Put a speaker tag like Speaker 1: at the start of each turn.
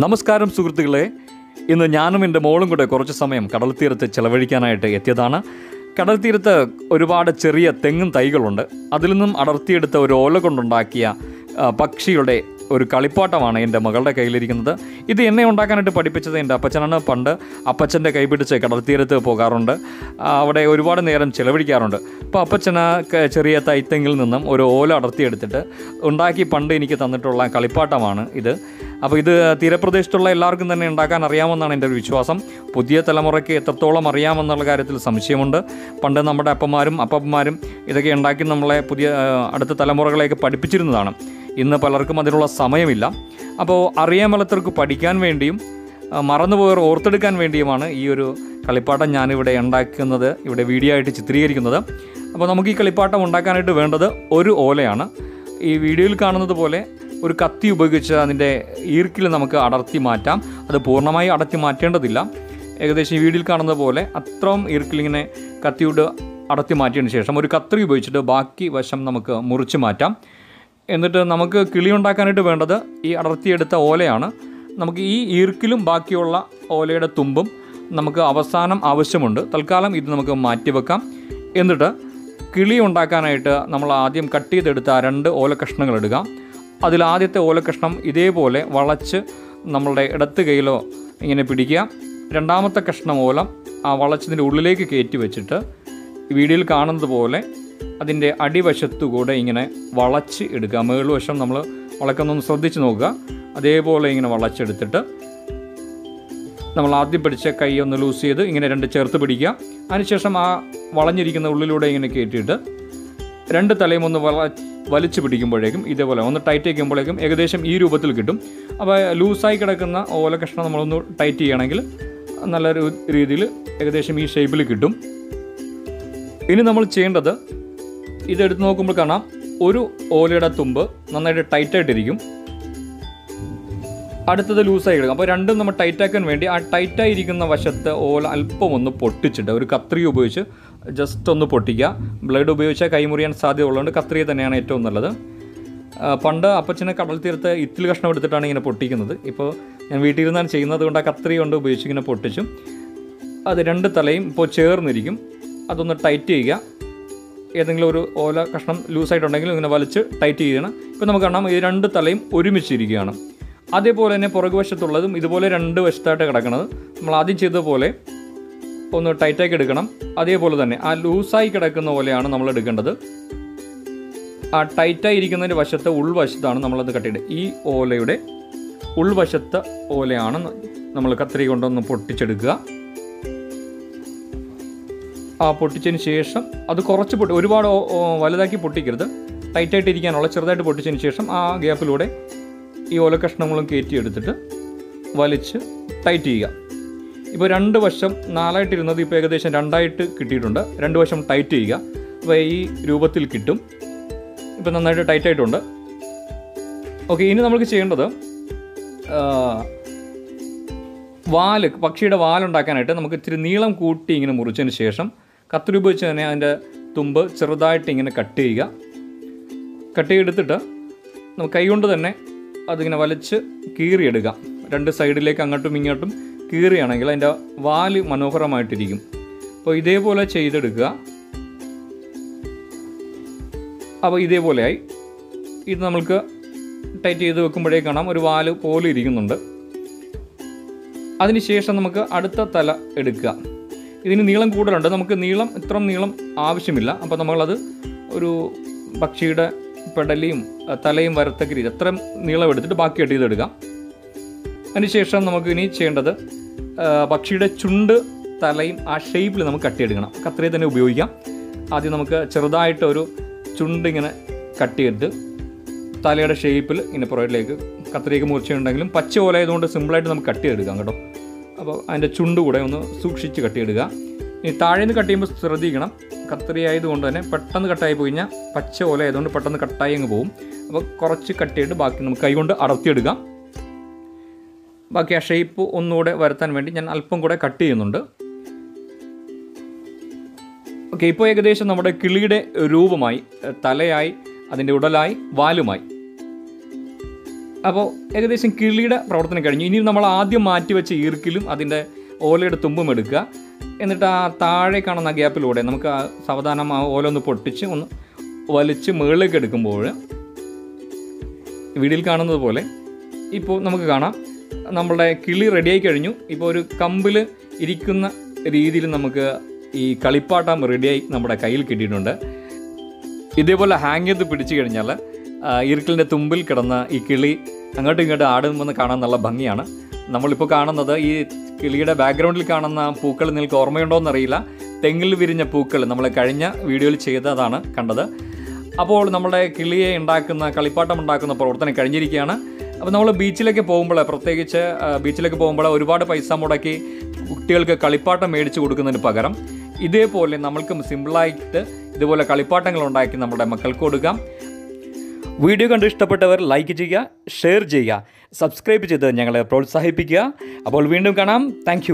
Speaker 1: നമസ്കാരം സുഹൃത്തുക്കളെ. ഇന്ന് ഞാനും എന്റെ മോളും കൂടെ കുറച്ച് സമയം കടൽ തീരത്ത് ചെലവഴിക്കാനായിട്ട് എത്തിയതാണ്. കടൽ തീരത്ത് ഒരുപാട് ചെറിയ തെങ്ങും തൈകളുണ്ട്. അതിൽ നിന്നും അടർത്തിയെടുത്ത ഒരു ഓല കൊണ്ടുണ്ടാക്കിയ പക്ഷിയുടെ ഒരു കളിപ്പാട്ടമാണ് എന്റെ മകളുടെ കയ്യിലിരിക്കുന്നത്. ഇത് എന്നെ ഉണ്ടാക്കാനായിട്ട് പഠിപ്പിച്ചത് എന്റെ അപ്പച്ചനാണ്. പണ്ട് അപ്പച്ചന്റെ കൈപിടിച്ച് കടൽ തീരത്ത് പോകാറുണ്ട് അവിടെ ഒരുപാട് നേരം ചിലവഴിക്കാറുണ്ട്. അപ്പോൾ അപ്പച്ചന് ചെറിയ തൈത്തെങ്കിൽ നിന്നും ഒരു ഓല അടർത്തിയെടുത്തിട്ട് ഉണ്ടാക്കി പണ്ട് എനിക്ക് തന്നിട്ടുള്ള കളിപ്പാട്ടമാണ് ഇത്. അപ്പോൾ ഇത് തീരപ്രദേശത്തുള്ള എല്ലാവർക്കും തന്നെ ഉണ്ടാക്കാൻ അറിയാമെന്നാണ് എന്റെ ഒരു വിശ്വാസം. പുതിയ തലമുറയ്ക്ക് എത്രത്തോളം അറിയാമെന്നുള്ള കാര്യത്തിൽ സംശയമുണ്ട്. പണ്ട് നമ്മുടെ അപ്പന്മാരും അപ്പന്മാരും ഇതൊക്കെ ഉണ്ടാക്കി നമ്മളെ പുതിയ അടുത്ത തലമുറകളെയൊക്കെ പഠിപ്പിച്ചിരുന്നതാണ്. ഇന്ന് പലർക്കും അതിനുള്ള സമയമില്ല. അപ്പോൾ അറിയാൻ മേലത്തവർക്ക് പഠിക്കാൻ വേണ്ടിയും മറന്നുപോയവർ ഓർത്തെടുക്കാൻ വേണ്ടിയുമാണ് ഈ ഒരു കളിപ്പാട്ടം ഞാനിവിടെ ഉണ്ടാക്കുന്നത് ഇവിടെ വീഡിയോ ആയിട്ട് ചിത്രീകരിക്കുന്നത്. അപ്പോൾ നമുക്ക് ഈ കളിപ്പാട്ടം ഉണ്ടാക്കാനായിട്ട് വേണ്ടത് ഒരു ഓലയാണ്. ഈ വീഡിയോയിൽ കാണുന്നത് പോലെ ഒരു കത്തി ഉപയോഗിച്ച് അതിന്റെ ഈർക്കിൽ നമുക്ക് അടർത്തി മാറ്റാം. അത് പൂർണമായി അടർത്തി മാറ്റേണ്ടതില്ല. ഏകദേശം ഈ വീഡിയോയിൽ കാണുന്നത് പോലെ അത്രയും ഈർക്കിലിങ്ങനെ കത്തിയോട് അടർത്തി മാറ്റിയതിന് ശേഷം ഒരു കത്രി ഉപയോഗിച്ചിട്ട് ബാക്കി വശം നമുക്ക് മുറിച്ച് മാറ്റാം. എന്നിട്ട് നമുക്ക് കിളി ഉണ്ടാക്കാനായിട്ട് വേണ്ടത് ഈ അടർത്തിയെടുത്ത ഓലയാണ്. നമുക്ക് ഈ ഈർക്കിലും ബാക്കിയുള്ള ഓലയുടെ തുമ്പും നമുക്ക് അവസാനം ആവശ്യമുണ്ട്. തൽക്കാലം ഇത് നമുക്ക് മാറ്റിവെക്കാം. എന്നിട്ട് കിളി ഉണ്ടാക്കാനായിട്ട് നമ്മൾ ആദ്യം കട്ട് ചെയ്തെടുത്ത രണ്ട് ഓല കഷ്ണങ്ങൾ എടുക്കാം അതിൽ ആദ്യത്തെ ഓല കഷ്ണം ഇതേപോലെ വളച്ച് നമ്മളുടെ ഇടത്ത് കൈയിലോ ഇങ്ങനെ പിടിക്കുക. രണ്ടാമത്തെ കഷ്ണം ഓലം ആ വളച്ചതിന്റെ ഉള്ളിലേക്ക് കയറ്റി വെച്ചിട്ട് വീഡിയോയിൽ കാണുന്നത് പോലെ അതിന്റെ അടിവശത്തുകൂടെ ഇങ്ങനെ വളച്ച് എടുക്കുക മേളുവശം നമ്മൾ വളക്കുന്നൊന്ന് ശ്രദ്ധിച്ച് നോക്കുക. അതേപോലെ ഇങ്ങനെ വളച്ചെടുത്തിട്ട് നമ്മൾ ആദ്യം പിടിച്ച കൈ ഒന്ന് ലൂസ് ചെയ്ത് ഇങ്ങനെ രണ്ട് ചേർത്ത് പിടിക്കുക. അതിനുശേഷം ആ വളഞ്ഞിരിക്കുന്ന ഉള്ളിലൂടെ ഇങ്ങനെ കയറ്റിയിട്ട് രണ്ട് തലയും ഒന്ന് വള വലിച്ചു പിടിക്കുമ്പോഴേക്കും ഇതേപോലെ ഒന്ന് ടൈറ്റ് ചെയ്യുമ്പോഴേക്കും ഏകദേശം ഈ രൂപത്തിൽ കിട്ടും. അപ്പോൾ ലൂസായി കിടക്കുന്ന ഓല കഷ്ണം നമ്മളൊന്ന് ടൈറ്റ് ചെയ്യണമെങ്കിൽ നല്ലൊരു രീതിയിൽ ഏകദേശം ഈ ഷേപ്പിൽ കിട്ടും. ഇനി നമ്മൾ ചെയ്യേണ്ടത് ഇതെടുത്ത് നോക്കുമ്പോൾ കാണാം. ഒരു ഓലയുടെ തുമ്പ് നന്നായിട്ട് ടൈറ്റായിട്ടിരിക്കും. അടുത്തത് ലൂസായി കിടക്കും. അപ്പോൾ രണ്ടും നമ്മൾ ടൈറ്റാക്കാൻ വേണ്ടി ആ ടൈറ്റായിരിക്കുന്ന വശത്ത് ഓല അല്പം ഒന്ന് പൊട്ടിച്ചിട്ട് ഒരു കത്രി ഉപയോഗിച്ച് ജസ്റ്റ് ഒന്ന് പൊട്ടിക്കുക. ബ്ലേഡ് ഉപയോഗിച്ചാൽ കൈമുറിയാൻ സാധ്യത ഉള്ളതുകൊണ്ട് കത്രിയെ തന്നെയാണ് ഏറ്റവും നല്ലത്. പണ്ട് അപ്പച്ചനെ കടൽ തീരത്ത് ഇത്തിൽ കഷ്ണം എടുത്തിട്ടാണ് ഇങ്ങനെ പൊട്ടിക്കുന്നത്. ഇപ്പോൾ ഞാൻ വീട്ടിൽ ചെയ്യുന്നത് കൊണ്ട് ആ കത്രി കൊണ്ട് ഉപയോഗിച്ച് ഇങ്ങനെ പൊട്ടിച്ചും. അത് രണ്ട് തലയും ഇപ്പോൾ ചേർന്നിരിക്കും. അതൊന്ന് ടൈറ്റ് ചെയ്യുക. ഏതെങ്കിലും ഒരു ഓല കഷ്ണം ലൂസായിട്ടുണ്ടെങ്കിൽ ഇങ്ങനെ വലിച്ച് ടൈറ്റ് ചെയ്യണം. ഇപ്പോൾ നമുക്ക് കാണാം ഈ രണ്ട് തലയും ഒരുമിച്ചിരിക്കുകയാണ്. അതേപോലെ തന്നെ പുറകുവശത്തുള്ളതും ഇതുപോലെ രണ്ട് വശത്തായിട്ട് കിടക്കുന്നത് നമ്മൾ ആദ്യം ചെയ്തതുപോലെ ഒന്ന് ടൈറ്റാക്കി എടുക്കണം. അതേപോലെ തന്നെ ആ ലൂസായി കിടക്കുന്ന പോലെയാണ് നമ്മൾ എടുക്കേണ്ടത്. ആ ടൈറ്റായി ഇരിക്കുന്നതിന്റെ വശത്ത് ഉൾവശത്താണ് നമ്മളത് കട്ടിയിട്ട് ഈ ഓലയുടെ ഉൾവശത്തെ ഓലയാണ് നമ്മൾ കത്രി കൊണ്ടൊന്ന് പൊട്ടിച്ചെടുക്കുക. ആ പൊട്ടിച്ചതിന് ശേഷം അത് കുറച്ച് പൊട്ടി ഒരുപാട് വലുതാക്കി പൊട്ടിക്കരുത്. ടൈറ്റായിട്ട് ഇരിക്കാനുള്ള ചെറുതായിട്ട് പൊട്ടിച്ചതിന് ശേഷം ആ ഗ്യാപ്പിലൂടെ ഈ ഓല കഷ്ണങ്ങളും കയറ്റി എടുത്തിട്ട് വലിച്ച് ടൈറ്റ് ചെയ്യുക. ഇപ്പോൾ രണ്ട് വശം നാലായിട്ടിരുന്നത് ഇപ്പോൾ ഏകദേശം രണ്ടായിട്ട് കിട്ടിയിട്ടുണ്ട്. രണ്ട് വശം ടൈറ്റ് ചെയ്യുക. അപ്പോൾ ഈ രൂപത്തിൽ കിട്ടും. ഇപ്പോൾ നന്നായിട്ട് ടൈറ്റ് ആയിട്ടുണ്ട്. ഓക്കെ ഇനി നമുക്ക് ചെയ്യേണ്ടത് വാൽ പക്ഷിയുടെ വാലുണ്ടാക്കാനായിട്ട് നമുക്ക് ഇത്തിരി നീളം കൂട്ടി ഇങ്ങനെ മുറിച്ചതിന് ശേഷം കത്രി ഉപയോഗിച്ച് തന്നെ അതിന്റെ തുമ്പ് ചെറുതായിട്ട് ഇങ്ങനെ കട്ട് ചെയ്യുക. കട്ട് ചെയ്തെടുത്തിട്ട് നമുക്ക് കൈകൊണ്ട് തന്നെ അതിങ്ങനെ വലിച്ച് കീറിയെടുക്കാം രണ്ട് സൈഡിലേക്ക് അങ്ങോട്ടും ഇങ്ങോട്ടും കീറിയാണെങ്കിൽ അതിന്റെ വാൽ മനോഹരമായിട്ടിരിക്കും. അപ്പോൾ ഇതേപോലെ ചെയ്തെടുക്കുക. അപ്പോൾ ഇതേപോലെയായി. ഇത് നമ്മൾക്ക് ടൈറ്റ് ചെയ്ത് വെക്കുമ്പോഴേ കാണാം. ഒരു വാൽ പോലെ ഇരിക്കുന്നുണ്ട്. അതിനുശേഷം നമുക്ക് അടുത്ത തല എടുക്കുക. ഇതിന് നീളം കൂടുതലുണ്ട്. നമുക്ക് നീളം ഇത്ര നീളം ആവശ്യമില്ല. അപ്പോൾ നമ്മളത് ഒരു പക്ഷിയുടെ പെടലിയും തലയും വരത്തക്ക രീതി അത്രയും നീളം എടുത്തിട്ട് ബാക്കി കട്ട് ചെയ്തെടുക്കാം. അതിനുശേഷം നമുക്ക് ഇനി ചെയ്യേണ്ടത് പക്ഷിയുടെ ചുണ്ട് തലയും ആ ഷേപ്പിൽ നമുക്ക് കട്ട് ചെയ്തെടുക്കണം കത്രിയെ തന്നെ ഉപയോഗിക്കാം. ആദ്യം നമുക്ക് ചെറുതായിട്ട് ഒരു ചുണ്ട് ഇങ്ങനെ കട്ട് ചെയ്തിട്ട് തലയുടെ ഷേപ്പിൽ ഇങ്ങനെ പുറകിലേക്ക് കത്രിയൊക്കെ മുറിച്ചിട്ടുണ്ടെങ്കിലും പച്ച പോലെ ആയതുകൊണ്ട് സിമ്പിളായിട്ട് നമുക്ക് കട്ട് ചെയ്തെടുക്കാം കേട്ടോ. അപ്പോൾ അതിന്റെ ചുണ്ട് കൂടെ ഒന്ന് സൂക്ഷിച്ച് കട്ടിയിടുക. ഇനി താഴെ നിന്ന് കട്ട് ചെയ്യുമ്പോൾ ശ്രദ്ധിക്കണം. കത്രി ആയതുകൊണ്ട് തന്നെ പെട്ടെന്ന് കട്ടായി പോയി കഴിഞ്ഞാൽ പച്ച ഓല ആയതുകൊണ്ട് പെട്ടെന്ന് കട്ടായി അങ്ങ് പോകും. അപ്പോൾ കുറച്ച് കട്ട് ചെയ്തിട്ട് ബാക്കി നമുക്ക് കൈകൊണ്ട് അടർത്തിയെടുക്കാം ബാക്കി ആ ഷേപ്പ് ഒന്നുകൂടെ വരുത്താൻ വേണ്ടി ഞാൻ അല്പം കൂടെ കട്ട് ചെയ്യുന്നുണ്ട്. ഓക്കെ ഇപ്പോൾ ഏകദേശം നമ്മുടെ കിളിയുടെ രൂപമായി തലയായി അതിന്റെ ഉടലായി വാലുമായി അപ്പോൾ ഏകദേശം കിളിയുടെ പ്രവർത്തനം കഴിഞ്ഞു. ഇനി നമ്മൾ ആദ്യം മാറ്റി വെച്ച ഈർക്കിലും അതിന്റെ ഓലയുടെ തുമ്പും എടുക്കുക. എന്നിട്ട് ആ താഴെ കാണുന്ന ഗ്യാപ്പിലൂടെ നമുക്ക് ആ സാവധാനം ആ ഓല ഒന്ന് പൊട്ടിച്ച് ഒന്ന് വലിച്ച് മുകളിലേക്ക് എടുക്കുമ്പോൾ വീടിൽ കാണുന്നത് പോലെ ഇപ്പോൾ നമുക്ക് കാണാം. നമ്മളുടെ കിളി റെഡിയായി കഴിഞ്ഞു. ഇപ്പോൾ ഒരു കമ്പിൽ ഇരിക്കുന്ന രീതിയിൽ നമുക്ക് ഈ കളിപ്പാട്ടം റെഡിയായി നമ്മുടെ കയ്യിൽ കിട്ടിയിട്ടുണ്ട്. ഇതേപോലെ ഹാങ് ചെയ്ത് പിടിച്ചു കഴിഞ്ഞാൽ ഇറുക്കലിന്റെ തുമ്പിൽ കിടന്ന ഈ കിളി അങ്ങോട്ടും ഇങ്ങോട്ടും ആടുമെന്ന് കാണാൻ നല്ല ഭംഗിയാണ്. നമ്മളിപ്പോൾ കാണുന്നത് ഈ കിളിയുടെ ബാക്ക്ഗ്രൗണ്ടിൽ കാണുന്ന പൂക്കൾ നിങ്ങൾക്ക് ഓർമ്മയുണ്ടോ എന്നറിയില്ല. തെങ്ങിൽ വിരിഞ്ഞ പൂക്കൾ നമ്മൾ കഴിഞ്ഞ വീഡിയോയിൽ ചെയ്തതാണ് കണ്ടത്. അപ്പോൾ നമ്മുടെ കിളിയെ ഉണ്ടാക്കുന്ന കളിപ്പാട്ടം ഉണ്ടാക്കുന്ന പ്രവർത്തനം കഴിഞ്ഞിരിക്കുകയാണ്. അപ്പോൾ നമ്മൾ ബീച്ചിലേക്ക് പോകുമ്പോൾ പ്രത്യേകിച്ച് ബീച്ചിലേക്ക് പോകുമ്പോൾ ഒരുപാട് പൈസ മുടക്കി കുട്ടികൾക്ക് കളിപ്പാട്ടം മേടിച്ചു കൊടുക്കുന്നതിന് പകരം ഇതേപോലെ നമ്മൾക്കും സിമ്പിളായിട്ട് ഇതുപോലെ കളിപ്പാട്ടങ്ങൾ ഉണ്ടാക്കി നമ്മുടെ മക്കൾക്ക് കൊടുക്കാം. വീഡിയോ കണ്ട് ഇഷ്ടപ്പെട്ടവർ ലൈക്ക് ചെയ്യുക ഷെയർ ചെയ്യുക സബ്സ്ക്രൈബ് ചെയ്ത് ഞങ്ങളെ പ്രോത്സാഹിപ്പിക്കുക. അപ്പോൾ വീണ്ടും കാണാം. താങ്ക്